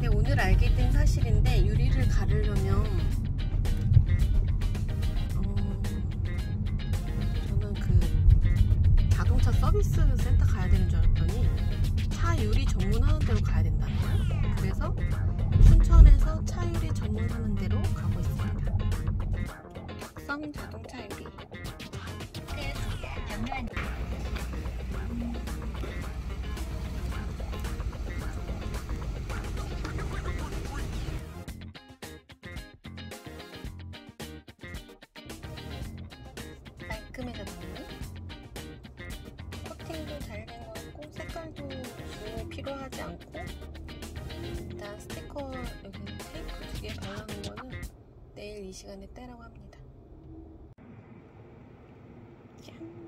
네, 오늘 알게 된 사실인데 유리를 가르려면 어, 저는 그 자동차 서비스 센터 가야 되는 줄 알았더니 차 유리 전문하는 데로 가야 된다는 거예요. 그래서 춘천에서 차 유리 전문하는 데로 가고 있습니다. 박성 자동차 유리 끝. 깔끔해졌네. 코팅도 잘 된 것 같고 색깔도 너무 필요하지 않고 일단 스티커 여기 테이프 두 개 발라놓은 거는 내일 이 시간에 떼라고 합니다. 짠.